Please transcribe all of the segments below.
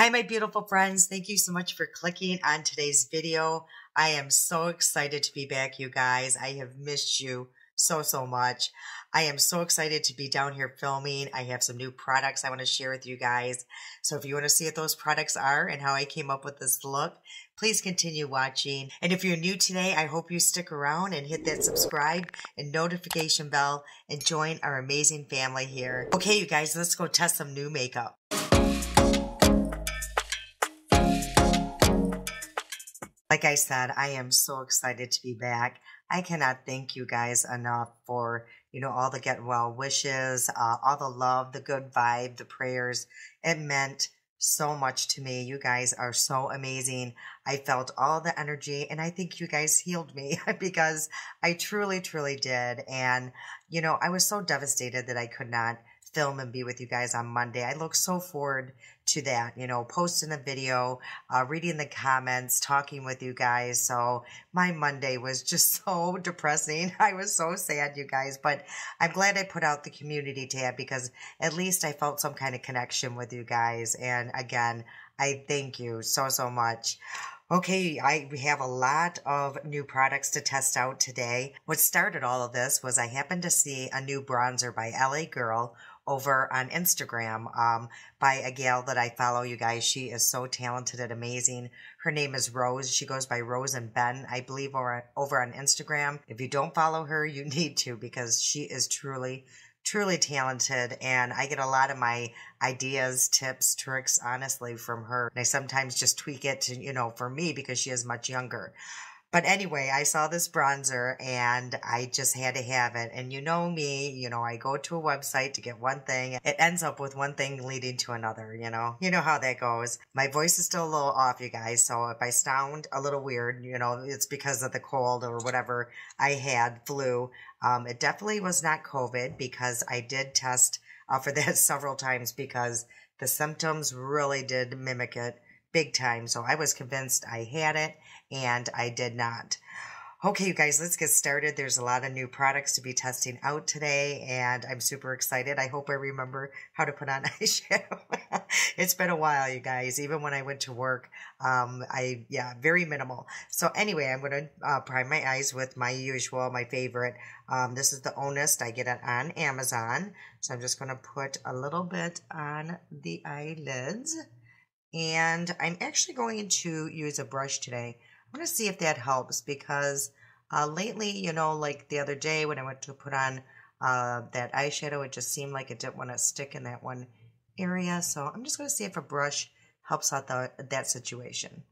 Hi, my beautiful friends. Thank you so much for clicking on today's video. I am so excited to be back, you guys. I have missed you so, so much. I am so excited to be down here filming. I have some new products I want to share with you guys. So if you want to see what those products are and how I came up with this look, please continue watching. And if you're new today, I hope you stick around and hit that subscribe and notification bell and join our amazing family here. Okay, you guys, let's go test some new makeup. Like I said, I am so excited to be back. I cannot thank you guys enough for, you know, all the get well wishes, uh, all the love, the good vibe, the prayers. It meant so much to me. You guys are so amazing. I felt all the energy and I think you guys healed me because I truly, truly did. And, you know, I was so devastated that I could not film and be with you guys on Monday. I look so forward to that, you know, posting a video, uh, reading the comments, talking with you guys. So my Monday was just so depressing. I was so sad, you guys, but I'm glad I put out the community tab because at least I felt some kind of connection with you guys. And again, I thank you so, so much. Okay, I we have a lot of new products to test out today. What started all of this was I happened to see a new bronzer by LA Girl over on Instagram um, by a gal that I follow. You guys, she is so talented and amazing. Her name is Rose. She goes by Rose and Ben, I believe, over, over on Instagram. If you don't follow her, you need to because she is truly, truly talented. And I get a lot of my ideas, tips, tricks, honestly, from her. And I sometimes just tweak it to, you know, for me because she is much younger. But anyway, I saw this bronzer and I just had to have it. And you know me, you know, I go to a website to get one thing. It ends up with one thing leading to another, you know. You know how that goes. My voice is still a little off, you guys. So if I sound a little weird, you know, it's because of the cold or whatever I had, flu. Um, it definitely was not COVID because I did test uh, for that several times because the symptoms really did mimic it big time. So I was convinced I had it and I did not. Okay, you guys, let's get started. There's a lot of new products to be testing out today, and I'm super excited. I hope I remember how to put on eyeshadow. it's been a while, you guys. Even when I went to work, um, I, yeah, very minimal. So anyway, I'm going to uh, prime my eyes with my usual, my favorite. Um, this is the Honest. I get it on Amazon. So I'm just going to put a little bit on the eyelids. And I'm actually going to use a brush today. I'm going to see if that helps because uh, lately, you know, like the other day when I went to put on uh, that eyeshadow, it just seemed like it didn't want to stick in that one area. So I'm just going to see if a brush helps out the, that situation.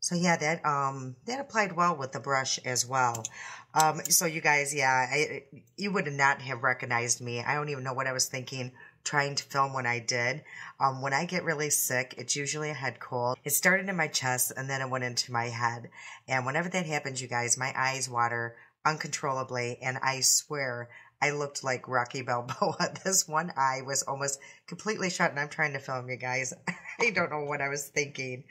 So yeah, that um that applied well with the brush as well. Um, so you guys, yeah, I, you would not have recognized me. I don't even know what I was thinking trying to film when I did. Um, when I get really sick, it's usually a head cold. It started in my chest and then it went into my head. And whenever that happens, you guys, my eyes water uncontrollably. And I swear I looked like Rocky Balboa. This one eye was almost completely shut and I'm trying to film you guys. I don't know what I was thinking.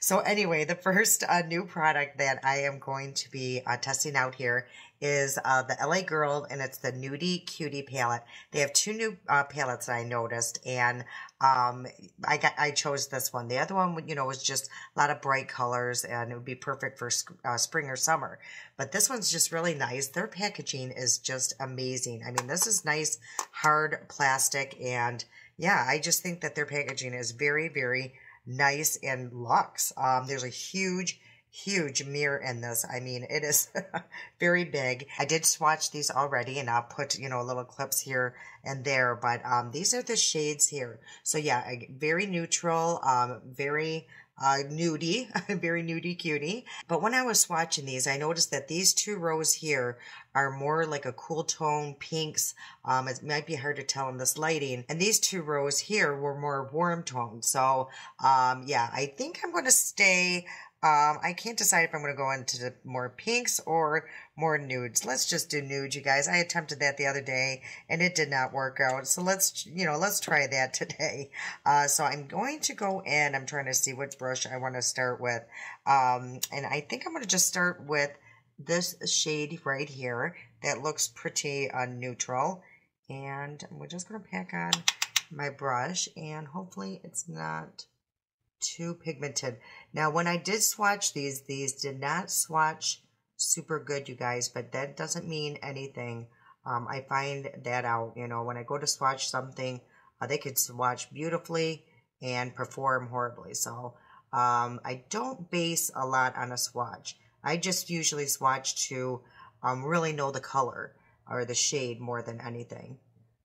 So anyway, the first uh, new product that I am going to be uh, testing out here is uh, the LA Girl, and it's the Nudie Cutie palette. They have two new uh, palettes I noticed, and um, I got I chose this one. The other one, you know, was just a lot of bright colors, and it would be perfect for uh, spring or summer. But this one's just really nice. Their packaging is just amazing. I mean, this is nice, hard plastic, and yeah, I just think that their packaging is very, very nice and luxe. Um, there's a huge huge mirror in this. I mean, it is very big. I did swatch these already and I'll put, you know, little clips here and there, but um, these are the shades here. So yeah, very neutral, um, very uh, nudie, very nudie cutie. But when I was swatching these, I noticed that these two rows here are more like a cool tone pinks. Um, it might be hard to tell in this lighting. And these two rows here were more warm toned. So, um, yeah, I think I'm going to stay um, I can't decide if I'm going to go into the more pinks or more nudes. Let's just do nude, you guys. I attempted that the other day and it did not work out. So let's, you know, let's try that today. Uh, so I'm going to go in. I'm trying to see which brush I want to start with. Um, and I think I'm going to just start with this shade right here that looks pretty uh, neutral. And we're just going to pack on my brush and hopefully it's not too pigmented. Now, when I did swatch these, these did not swatch super good, you guys, but that doesn't mean anything. Um, I find that out, you know, when I go to swatch something, uh, they could swatch beautifully and perform horribly. So um, I don't base a lot on a swatch. I just usually swatch to um, really know the color or the shade more than anything.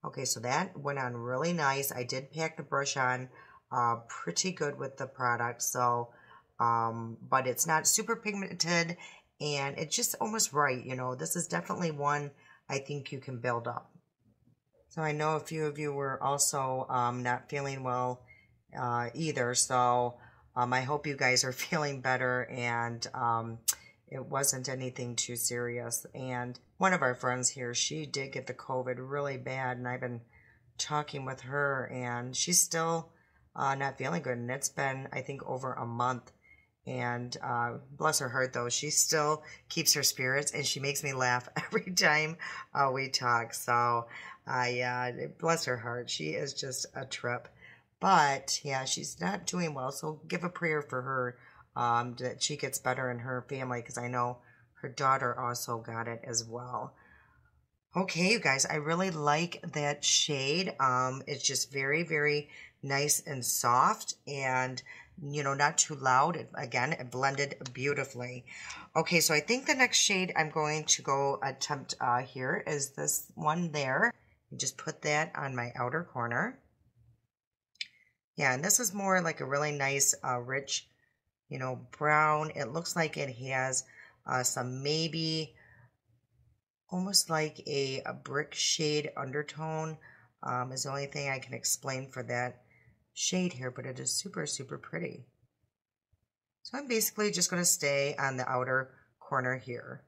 Okay, so that went on really nice. I did pack the brush on uh, pretty good with the product. So, um, but it's not super pigmented and it's just almost right. You know, this is definitely one I think you can build up. So I know a few of you were also um, not feeling well uh, either. So um, I hope you guys are feeling better and um, it wasn't anything too serious. And one of our friends here, she did get the COVID really bad, and I've been talking with her, and she's still uh, not feeling good. And it's been, I think, over a month. And uh, bless her heart, though, she still keeps her spirits, and she makes me laugh every time uh, we talk. So, I uh, bless her heart. She is just a trip. But yeah, she's not doing well. So give a prayer for her um, that she gets better in her family because I know her daughter also got it as well. Okay, you guys, I really like that shade. Um, it's just very, very nice and soft and, you know, not too loud. It, again, it blended beautifully. Okay, so I think the next shade I'm going to go attempt uh, here is this one there. Just put that on my outer corner. Yeah, and this is more like a really nice, uh, rich you know, brown. It looks like it has uh, some maybe almost like a, a brick shade undertone um, is the only thing I can explain for that shade here, but it is super, super pretty. So I'm basically just going to stay on the outer corner here.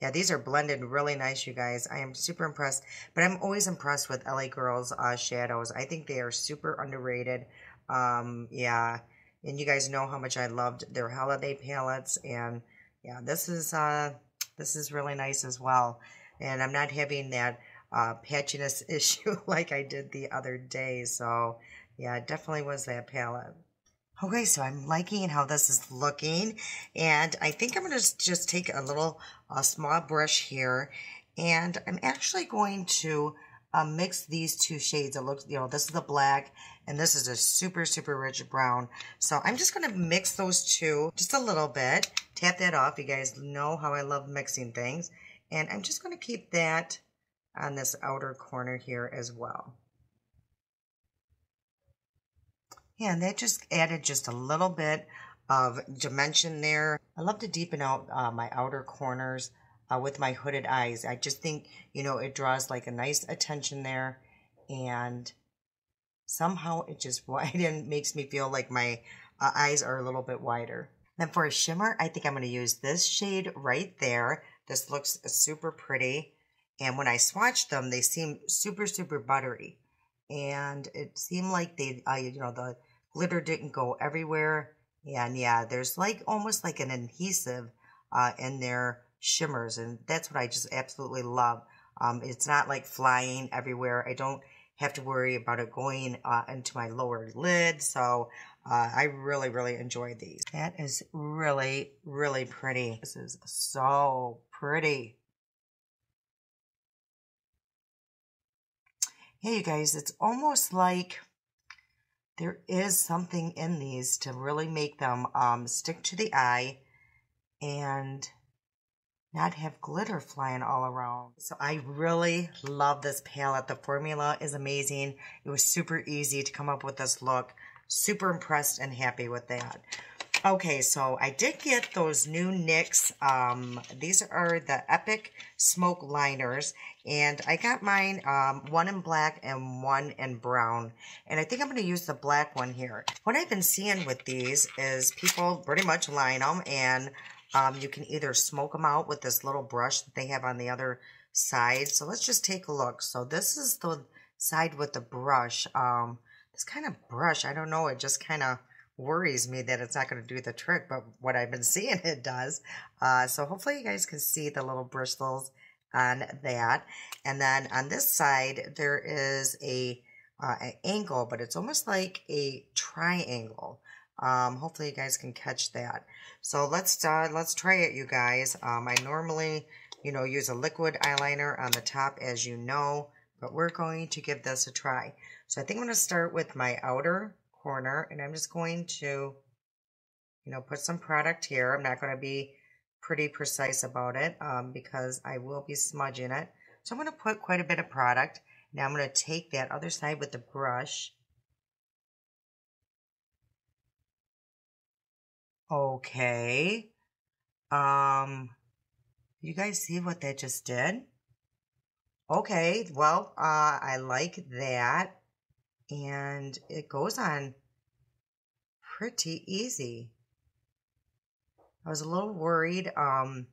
Yeah, these are blended really nice, you guys. I am super impressed, but I'm always impressed with LA Girls uh, shadows. I think they are super underrated. Um, yeah, and you guys know how much I loved their holiday palettes. And yeah, this is uh, this is really nice as well. And I'm not having that uh, patchiness issue like I did the other day. So yeah, it definitely was that palette. Okay, so I'm liking how this is looking. And I think I'm going to just take a little a small brush here. And I'm actually going to uh, mix these two shades. It looks, you know, this is the black and this is a super, super rich brown. So I'm just going to mix those two just a little bit. Tap that off. You guys know how I love mixing things. And I'm just going to keep that on this outer corner here as well. Yeah, and that just added just a little bit of dimension there. I love to deepen out uh, my outer corners uh, with my hooded eyes. I just think, you know, it draws like a nice attention there and somehow it just widens, makes me feel like my uh, eyes are a little bit wider. Then for a shimmer, I think I'm going to use this shade right there. This looks super pretty. And when I swatched them, they seem super, super buttery. And it seemed like they, uh, you know, the glitter didn't go everywhere. And yeah, there's like almost like an adhesive uh, in there shimmers and that's what I just absolutely love. Um, it's not like flying everywhere. I don't have to worry about it going uh, into my lower lid. So uh, I really, really enjoy these. That is really, really pretty. This is so pretty. Hey, you guys, it's almost like there is something in these to really make them um, stick to the eye and not have glitter flying all around. So I really love this palette. The formula is amazing. It was super easy to come up with this look. Super impressed and happy with that. Okay, so I did get those new NYX. Um, these are the Epic Smoke Liners. And I got mine, um, one in black and one in brown. And I think I'm going to use the black one here. What I've been seeing with these is people pretty much line them and um, you can either smoke them out with this little brush that they have on the other side. So let's just take a look. So this is the side with the brush. Um, this kind of brush, I don't know, it just kind of worries me that it's not going to do the trick, but what I've been seeing it does. Uh, so hopefully you guys can see the little bristles on that. And then on this side, there is a uh, angle, but it's almost like a triangle. Um, hopefully you guys can catch that. So let's uh, let's try it, you guys. Um, I normally, you know, use a liquid eyeliner on the top, as you know, but we're going to give this a try. So I think I'm going to start with my outer corner, and I'm just going to, you know, put some product here. I'm not going to be pretty precise about it um, because I will be smudging it. So I'm going to put quite a bit of product. Now I'm going to take that other side with the brush Okay. Um, you guys see what that just did? Okay, well, uh, I like that. And it goes on pretty easy. I was a little worried, um,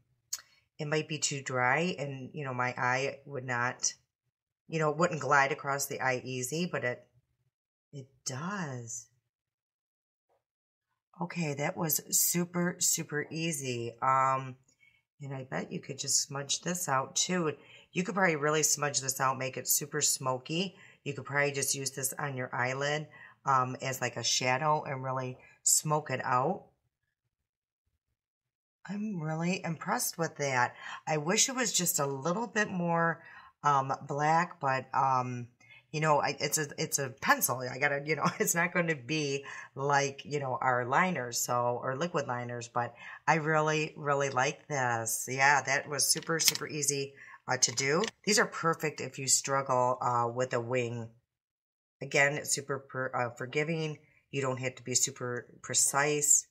it might be too dry and, you know, my eye would not, you know, it wouldn't glide across the eye easy, but it, it does. Okay, that was super, super easy. Um, and I bet you could just smudge this out too. You could probably really smudge this out, make it super smoky. You could probably just use this on your eyelid um, as like a shadow and really smoke it out. I'm really impressed with that. I wish it was just a little bit more um, black, but um, you know, I, it's a it's a pencil. I gotta, you know, it's not going to be like you know our liners, so or liquid liners. But I really really like this. Yeah, that was super super easy uh, to do. These are perfect if you struggle uh, with a wing. Again, it's super per, uh, forgiving. You don't have to be super precise.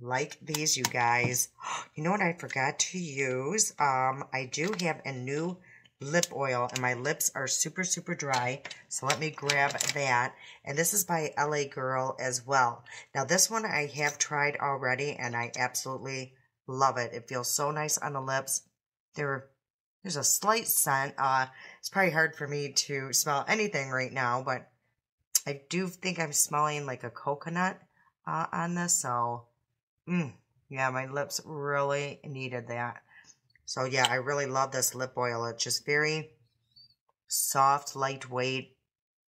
Like these, you guys. You know what I forgot to use? Um, I do have a new lip oil and my lips are super, super dry. So let me grab that. And this is by LA Girl as well. Now this one I have tried already and I absolutely love it. It feels so nice on the lips. There, there's a slight scent. Uh, it's probably hard for me to smell anything right now, but I do think I'm smelling like a coconut uh, on this. So, mm, yeah, my lips really needed that. So yeah, I really love this lip oil. It's just very soft, lightweight,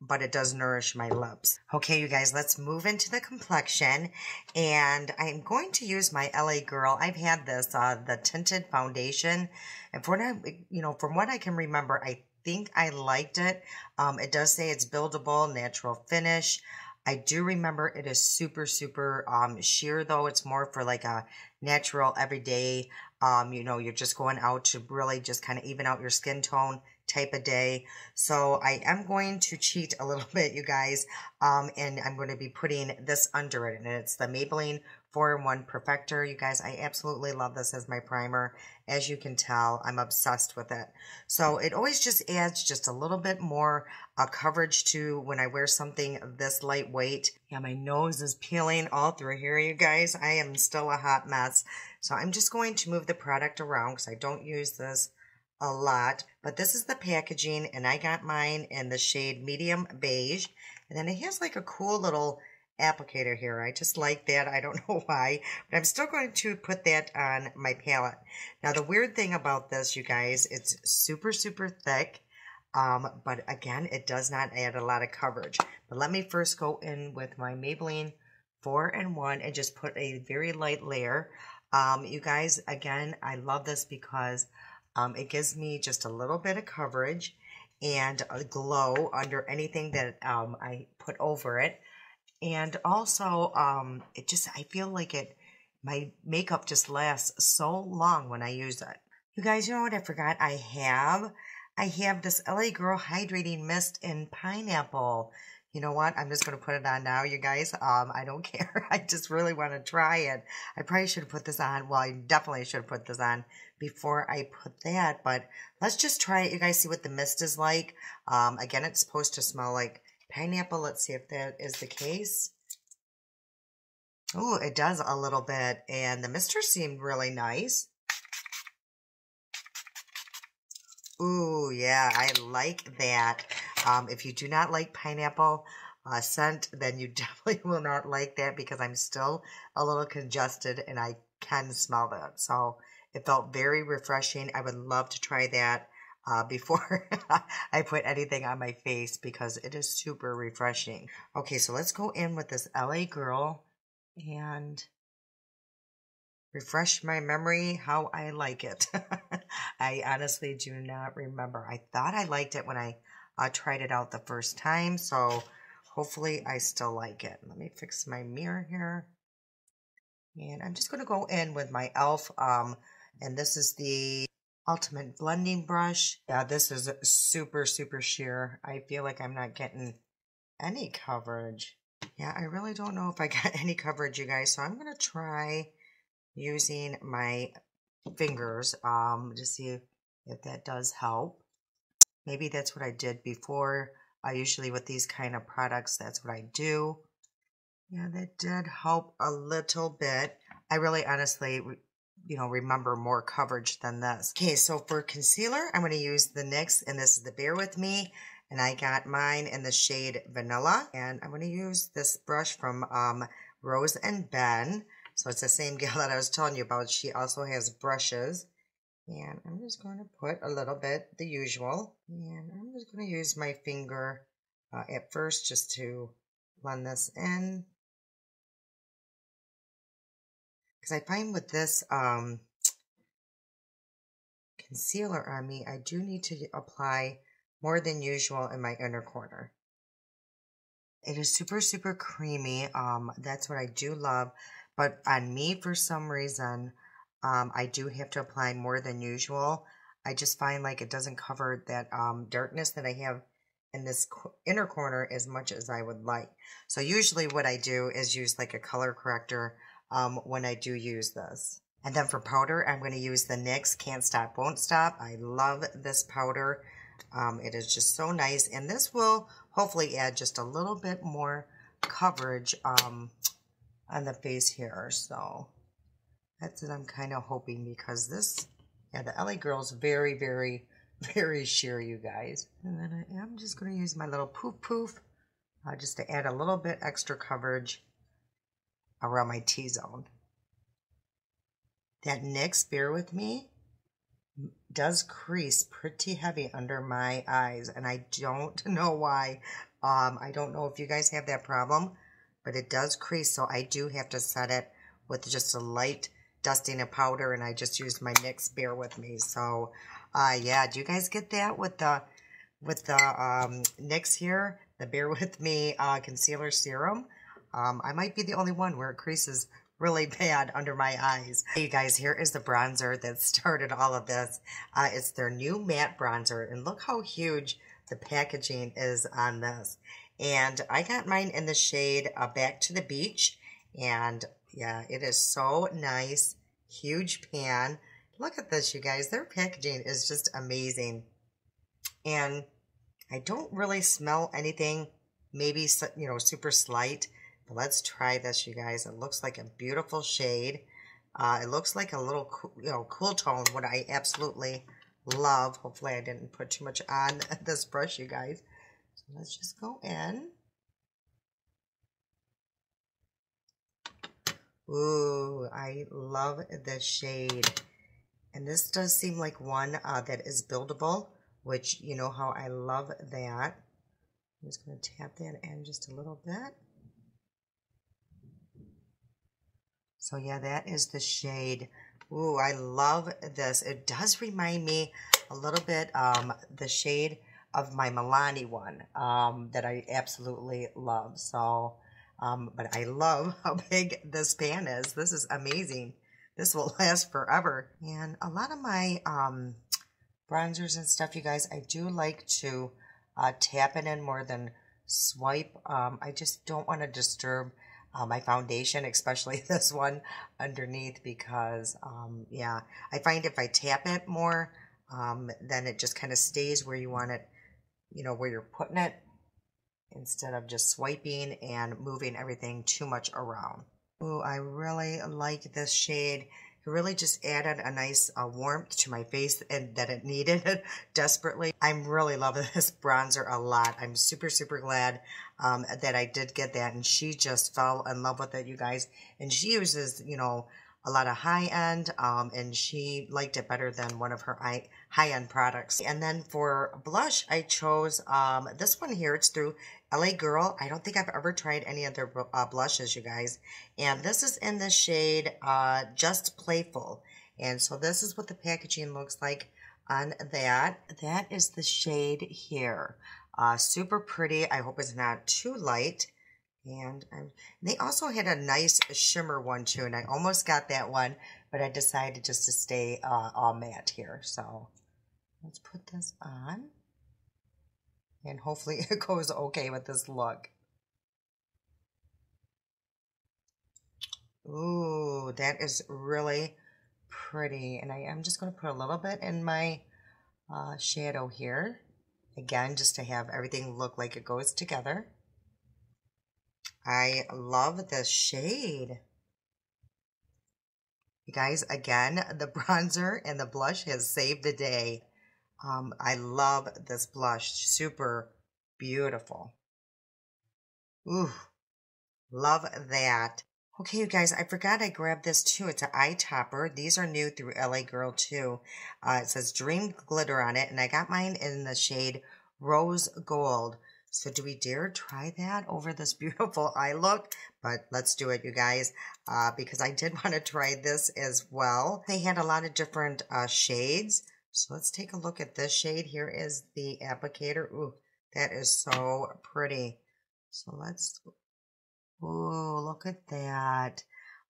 but it does nourish my lips. Okay, you guys, let's move into the complexion. And I'm going to use my LA Girl. I've had this, uh, the tinted foundation. And for now, you know, from what I can remember, I think I liked it. Um, it does say it's buildable, natural finish. I do remember it is super, super um, sheer though. It's more for like a natural everyday um, you know, you're just going out to really just kind of even out your skin tone type of day. So I am going to cheat a little bit, you guys, um, and I'm going to be putting this under it. And it's the Maybelline 4-in-1 Perfector. You guys, I absolutely love this as my primer. As you can tell, I'm obsessed with it. So it always just adds just a little bit more uh, coverage to when I wear something this lightweight. Yeah, my nose is peeling all through here, you guys. I am still a hot mess. So I'm just going to move the product around because I don't use this a lot. But this is the packaging and I got mine in the shade medium beige. And then it has like a cool little applicator here. I just like that. I don't know why, but I'm still going to put that on my palette. Now, the weird thing about this, you guys, it's super, super thick. Um, but again, it does not add a lot of coverage. But let me first go in with my Maybelline 4 and 1 and just put a very light layer um, you guys, again, I love this because um, it gives me just a little bit of coverage and a glow under anything that um, I put over it. And also, um, it just, I feel like it, my makeup just lasts so long when I use it. You guys, you know what I forgot? I have, I have this LA Girl Hydrating Mist in Pineapple you know what? I'm just going to put it on now, you guys. Um, I don't care. I just really want to try it. I probably should have put this on. Well, I definitely should have put this on before I put that. But let's just try it. You guys see what the mist is like. Um, again, it's supposed to smell like pineapple. Let's see if that is the case. Oh, it does a little bit. And the mister seemed really nice. Ooh, yeah, I like that. Um, if you do not like pineapple uh, scent, then you definitely will not like that because I'm still a little congested and I can smell that. So it felt very refreshing. I would love to try that uh, before I put anything on my face because it is super refreshing. Okay, so let's go in with this LA Girl and refresh my memory how I like it. I honestly do not remember. I thought I liked it when I uh, tried it out the first time, so hopefully I still like it. Let me fix my mirror here. And I'm just going to go in with my e.l.f. Um, and this is the Ultimate Blending Brush. Yeah, this is super, super sheer. I feel like I'm not getting any coverage. Yeah, I really don't know if I got any coverage, you guys. So I'm going to try using my fingers um, to see if that does help. Maybe that's what I did before. I usually with these kind of products, that's what I do. Yeah, that did help a little bit. I really honestly, you know, remember more coverage than this. Okay, so for concealer, I'm going to use the NYX, and this is the Bare With Me. And I got mine in the shade Vanilla. And I'm going to use this brush from um, Rose and Ben. So it's the same gal that I was telling you about. She also has brushes. And I'm just going to put a little bit, the usual. And I'm just going to use my finger uh, at first just to blend this in. Because I find with this um, concealer on me, I do need to apply more than usual in my inner corner. It is super, super creamy. Um, that's what I do love. But on me, for some reason, um, I do have to apply more than usual. I just find like it doesn't cover that um, darkness that I have in this inner corner as much as I would like. So usually what I do is use like a color corrector um, when I do use this. And then for powder, I'm going to use the NYX Can't Stop, Won't Stop. I love this powder. Um, it is just so nice. And this will hopefully add just a little bit more coverage um, on the face here. So that's what I'm kind of hoping because this, yeah, the LA Girl's very, very, very sheer, you guys. And then I am just going to use my little poof poof uh, just to add a little bit extra coverage around my T-zone. That NYX Bare With Me does crease pretty heavy under my eyes, and I don't know why. Um, I don't know if you guys have that problem, but it does crease, so I do have to set it with just a light dusting of powder, and I just used my NYX Bare With Me. So, uh, yeah, do you guys get that with the with the um, NYX here, the Bare With Me uh, Concealer Serum? Um, I might be the only one where it creases really bad under my eyes. Hey, you guys, here is the bronzer that started all of this. Uh, it's their new matte bronzer, and look how huge the packaging is on this. And I got mine in the shade uh, Back to the Beach, and yeah, it is so nice. Huge pan. Look at this, you guys. Their packaging is just amazing. And I don't really smell anything, maybe, you know, super slight. But let's try this, you guys. It looks like a beautiful shade. Uh, it looks like a little, you know, cool tone, what I absolutely love. Hopefully I didn't put too much on this brush, you guys. So let's just go in. Ooh, I love the shade. And this does seem like one uh, that is buildable, which you know how I love that. I'm just going to tap that in just a little bit. So yeah, that is the shade. Ooh, I love this. It does remind me a little bit um, the shade of my Milani one um, that I absolutely love. So, um, but I love how big this pan is. This is amazing. This will last forever. And a lot of my um, bronzers and stuff, you guys, I do like to uh, tap it in more than swipe. Um, I just don't want to disturb uh, my foundation, especially this one underneath because, um, yeah, I find if I tap it more, um, then it just kind of stays where you want it, you know, where you're putting it instead of just swiping and moving everything too much around. Oh, I really like this shade. It really just added a nice uh, warmth to my face and that it needed desperately. I'm really loving this bronzer a lot. I'm super, super glad um, that I did get that. And she just fell in love with it, you guys. And she uses, you know, a lot of high end, um, and she liked it better than one of her high end products. And then for blush, I chose um, this one here. It's through LA Girl. I don't think I've ever tried any other uh, blushes, you guys. And this is in the shade uh, Just Playful. And so this is what the packaging looks like on that. That is the shade here. Uh, super pretty. I hope it's not too light. And they also had a nice shimmer one too, and I almost got that one, but I decided just to stay uh, all matte here. So let's put this on, and hopefully it goes okay with this look. Ooh, that is really pretty. And I am just going to put a little bit in my uh, shadow here. Again, just to have everything look like it goes together. I love this shade. You guys, again, the bronzer and the blush has saved the day. Um, I love this blush. Super beautiful. Ooh, love that. Okay, you guys, I forgot I grabbed this too. It's an eye topper. These are new through LA Girl too. Uh, it says Dream Glitter on it, and I got mine in the shade Rose Gold. So do we dare try that over this beautiful eye look? But let's do it, you guys, uh, because I did want to try this as well. They had a lot of different uh, shades. So let's take a look at this shade. Here is the applicator. Ooh, that is so pretty. So let's, ooh, look at that.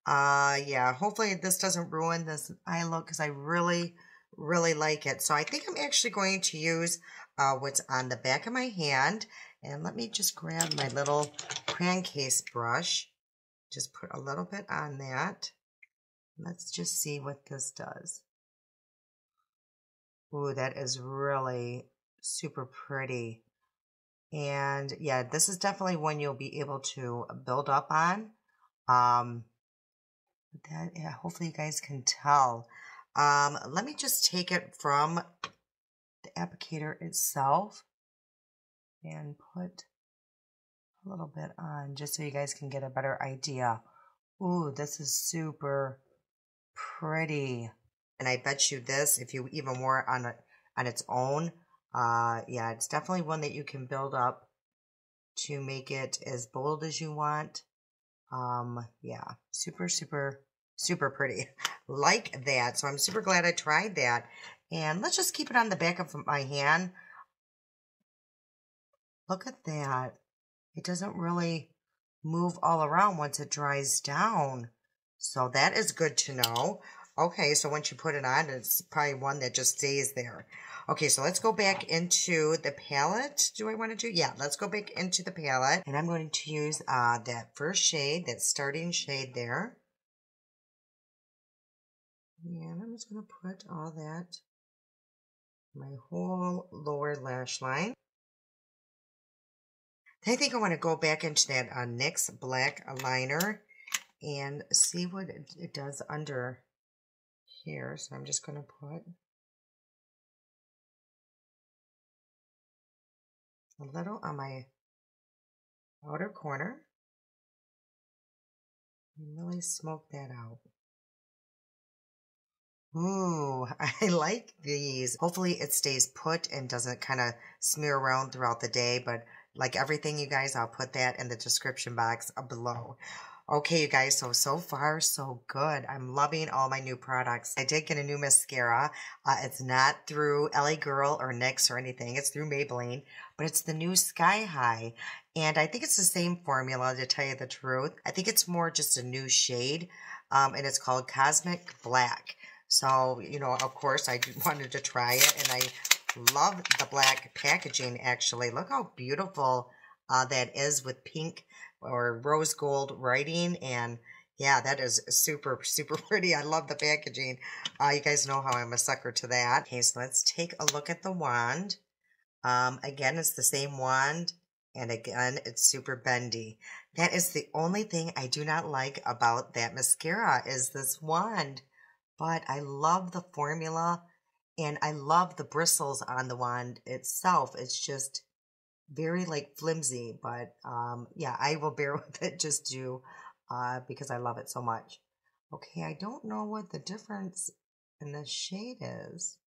Uh, yeah, hopefully this doesn't ruin this eye look because I really, really like it. So I think I'm actually going to use uh, what's on the back of my hand and let me just grab my little crayon case brush. Just put a little bit on that. Let's just see what this does. Ooh, that is really super pretty. And yeah, this is definitely one you'll be able to build up on. Um, that, yeah, hopefully you guys can tell. Um, let me just take it from the applicator itself and put a little bit on just so you guys can get a better idea. Ooh, this is super pretty. And I bet you this, if you even wore it on, a, on its own, uh, yeah, it's definitely one that you can build up to make it as bold as you want. Um, yeah, super, super, super pretty. like that. So I'm super glad I tried that. And let's just keep it on the back of my hand Look at that. It doesn't really move all around once it dries down. So that is good to know. Okay, so once you put it on, it's probably one that just stays there. Okay, so let's go back into the palette. Do I want to do? Yeah, let's go back into the palette. And I'm going to use uh, that first shade, that starting shade there. And I'm just going to put all that, my whole lower lash line. I think I want to go back into that uh, NYX black liner and see what it, it does under here. So I'm just going to put a little on my outer corner and really smoke that out. Ooh, I like these. Hopefully it stays put and doesn't kind of smear around throughout the day, but like everything, you guys, I'll put that in the description box below. Okay, you guys, so, so far, so good. I'm loving all my new products. I did get a new mascara. Uh, it's not through LA Girl or NYX or anything. It's through Maybelline, but it's the new Sky High. And I think it's the same formula, to tell you the truth. I think it's more just a new shade, um, and it's called Cosmic Black. So, you know, of course, I wanted to try it, and I Love the black packaging, actually. Look how beautiful uh, that is with pink or rose gold writing. And yeah, that is super, super pretty. I love the packaging. Uh, you guys know how I'm a sucker to that. Okay, so let's take a look at the wand. Um, again, it's the same wand. And again, it's super bendy. That is the only thing I do not like about that mascara is this wand. But I love the formula. And I love the bristles on the wand itself. It's just very like flimsy, but um, yeah, I will bear with it just do uh, because I love it so much. Okay, I don't know what the difference in the shade is.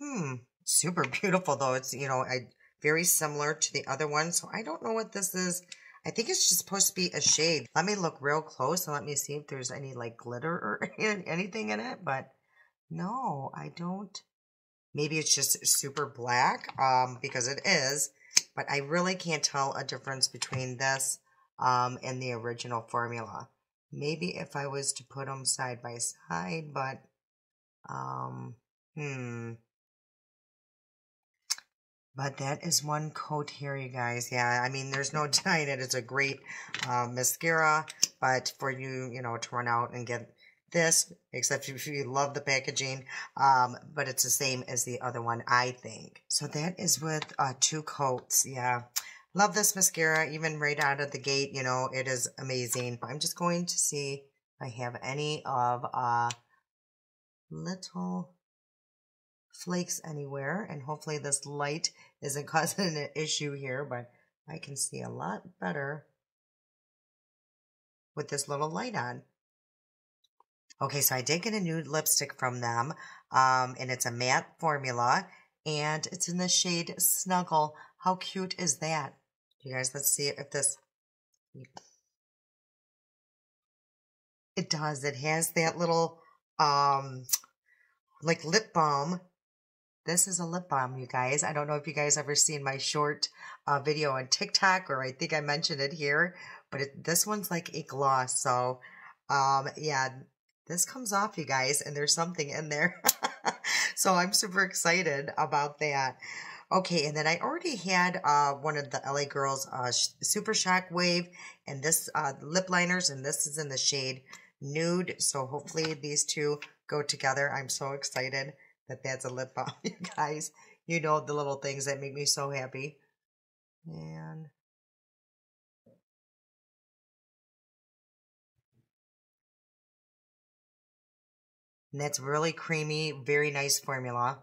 Hmm, super beautiful though. It's, you know, I, very similar to the other one. So I don't know what this is. I think it's just supposed to be a shade. Let me look real close and let me see if there's any like glitter or anything in it. But no, I don't. Maybe it's just super black um, because it is. But I really can't tell a difference between this um, and the original formula. Maybe if I was to put them side by side, but um, hmm. But that is one coat here, you guys. Yeah, I mean, there's no denying it. It's a great uh, mascara, but for you, you know, to run out and get this, except if you love the packaging, um, but it's the same as the other one, I think. So that is with uh, two coats. Yeah, love this mascara, even right out of the gate. You know, it is amazing. I'm just going to see if I have any of uh, little flakes anywhere. And hopefully this light isn't causing an issue here, but I can see a lot better with this little light on. Okay, so I did get a new lipstick from them, um, and it's a matte formula, and it's in the shade Snuggle. How cute is that? You guys, let's see if this... It does. It has that little, um, like lip balm this is a lip balm, you guys. I don't know if you guys ever seen my short uh, video on TikTok, or I think I mentioned it here, but it, this one's like a gloss. So, um, yeah, this comes off, you guys, and there's something in there. so I'm super excited about that. Okay, and then I already had uh, one of the LA Girls uh, Super Shock Wave and this uh, lip liners, and this is in the shade Nude. So hopefully these two go together. I'm so excited that that's a lip balm, you guys. You know the little things that make me so happy. And And that's really creamy, very nice formula.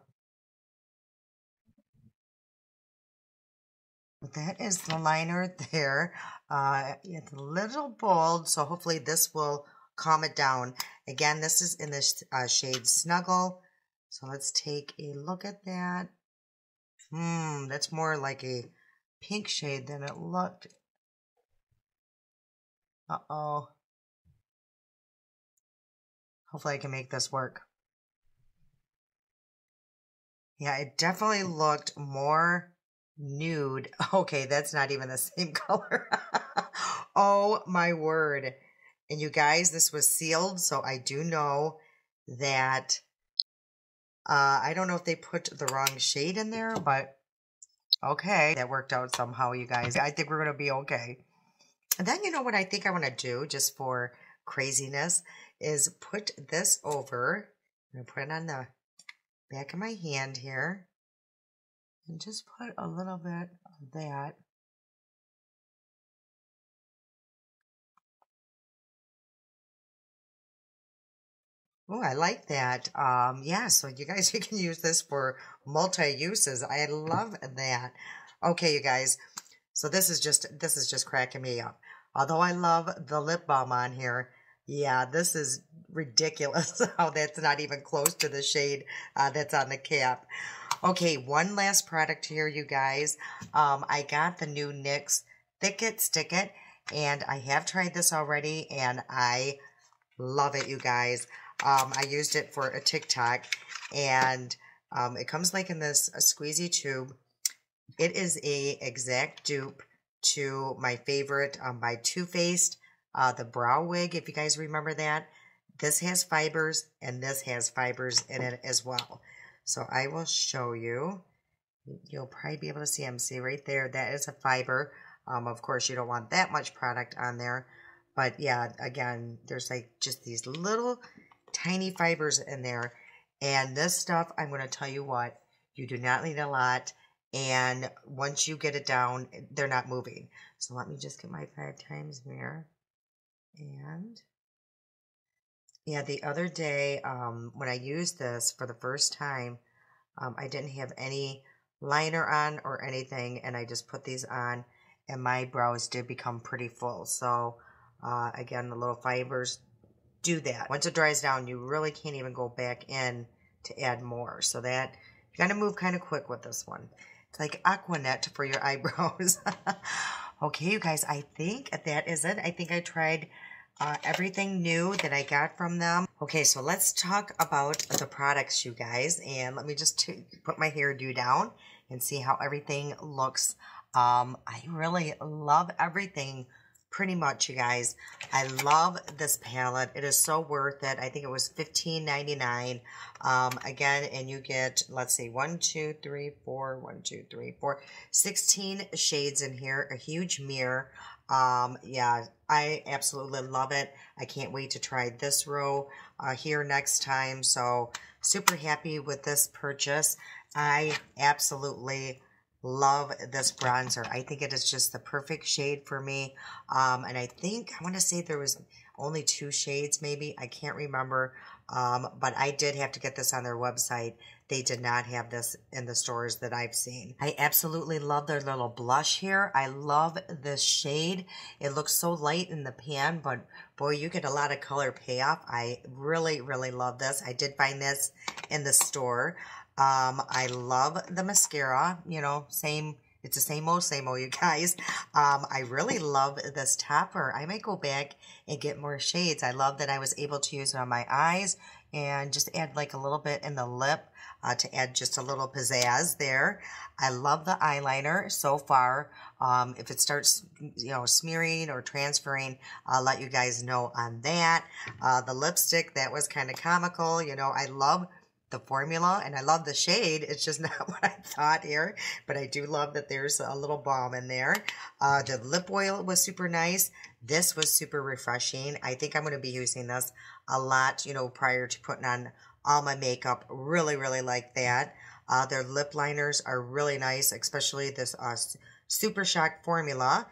But that is the liner there. Uh, it's a little bold, so hopefully this will calm it down. Again, this is in the uh, shade Snuggle. So let's take a look at that. Hmm, that's more like a pink shade than it looked. Uh-oh. Hopefully I can make this work. Yeah, it definitely looked more nude. Okay, that's not even the same color. oh my word. And you guys, this was sealed, so I do know that uh, I don't know if they put the wrong shade in there, but okay. That worked out somehow, you guys. I think we're going to be okay. And then you know what I think I want to do just for craziness is put this over. I'm going to put it on the back of my hand here. And just put a little bit of that Oh, I like that. Um, yeah, so you guys, you can use this for multi-uses. I love that. Okay, you guys. So this is just, this is just cracking me up. Although I love the lip balm on here, yeah, this is ridiculous how that's not even close to the shade uh, that's on the cap. Okay, one last product here, you guys. Um, I got the new NYX Thick It Stick It, and I have tried this already, and I love it, you guys. Um, I used it for a TikTok, and um, it comes like in this squeezy tube. It is a exact dupe to my favorite um, by Too Faced, uh, the brow wig. If you guys remember that, this has fibers, and this has fibers in it as well. So I will show you. You'll probably be able to see them. See right there, that is a fiber. Um, of course, you don't want that much product on there. But yeah, again, there's like just these little tiny fibers in there. And this stuff, I'm going to tell you what, you do not need a lot. And once you get it down, they're not moving. So let me just get my five times mirror. And yeah, the other day um, when I used this for the first time, um, I didn't have any liner on or anything. And I just put these on and my brows did become pretty full. So uh, again, the little fibers, do that. Once it dries down, you really can't even go back in to add more. So that, you got to move kind of quick with this one. It's like Aquanet for your eyebrows. okay, you guys, I think that is it. I think I tried uh, everything new that I got from them. Okay, so let's talk about the products, you guys. And let me just put my hairdo down and see how everything looks. Um, I really love everything pretty much, you guys. I love this palette. It is so worth it. I think it was $15.99. Um, again, and you get, let's see, one, two, three, four, one, two, three, four, 16 shades in here, a huge mirror. Um, yeah, I absolutely love it. I can't wait to try this row uh, here next time. So super happy with this purchase. I absolutely love this bronzer. I think it is just the perfect shade for me. Um, and I think, I want to say there was only two shades maybe. I can't remember. Um, but I did have to get this on their website. They did not have this in the stores that I've seen. I absolutely love their little blush here. I love this shade. It looks so light in the pan, but boy, you get a lot of color payoff. I really, really love this. I did find this in the store. Um, I love the mascara, you know, same, it's the same old, same old, you guys. Um, I really love this topper. I might go back and get more shades. I love that I was able to use it on my eyes and just add like a little bit in the lip uh, to add just a little pizzazz there. I love the eyeliner so far. Um, if it starts, you know, smearing or transferring, I'll let you guys know on that. Uh, the lipstick, that was kind of comical. You know, I love the formula and I love the shade. It's just not what I thought here, but I do love that there's a little balm in there. Uh, the lip oil was super nice. This was super refreshing. I think I'm going to be using this a lot, you know, prior to putting on all my makeup. Really, really like that. Uh, their lip liners are really nice, especially this uh, Super Shock formula.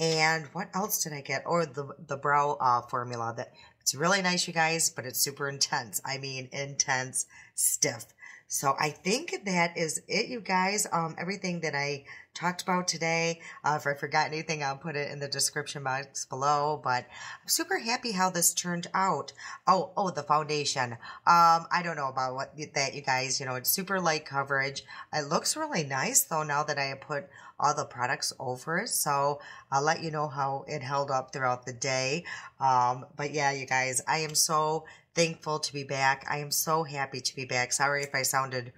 And what else did I get? Or oh, the, the brow uh, formula that it's really nice, you guys, but it's super intense. I mean, intense, stiff. So I think that is it, you guys. Um, everything that I talked about today. Uh, if I forgot anything, I'll put it in the description box below. But I'm super happy how this turned out. Oh, oh, the foundation. Um, I don't know about what that, you guys. You know, it's super light coverage. It looks really nice though. Now that I have put all the products over it, so I'll let you know how it held up throughout the day. Um, but yeah, you guys, I am so thankful to be back. I am so happy to be back. Sorry if I sounded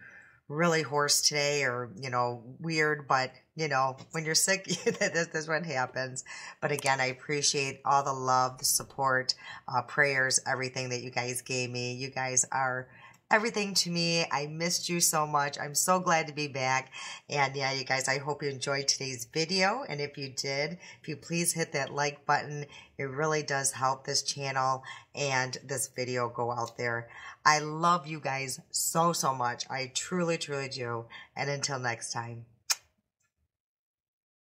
really hoarse today or, you know, weird, but, you know, when you're sick, this, this what happens. But again, I appreciate all the love, the support, uh, prayers, everything that you guys gave me. You guys are everything to me. I missed you so much. I'm so glad to be back. And yeah, you guys, I hope you enjoyed today's video. And if you did, if you please hit that like button, it really does help this channel and this video go out there. I love you guys so, so much. I truly, truly do. And until next time.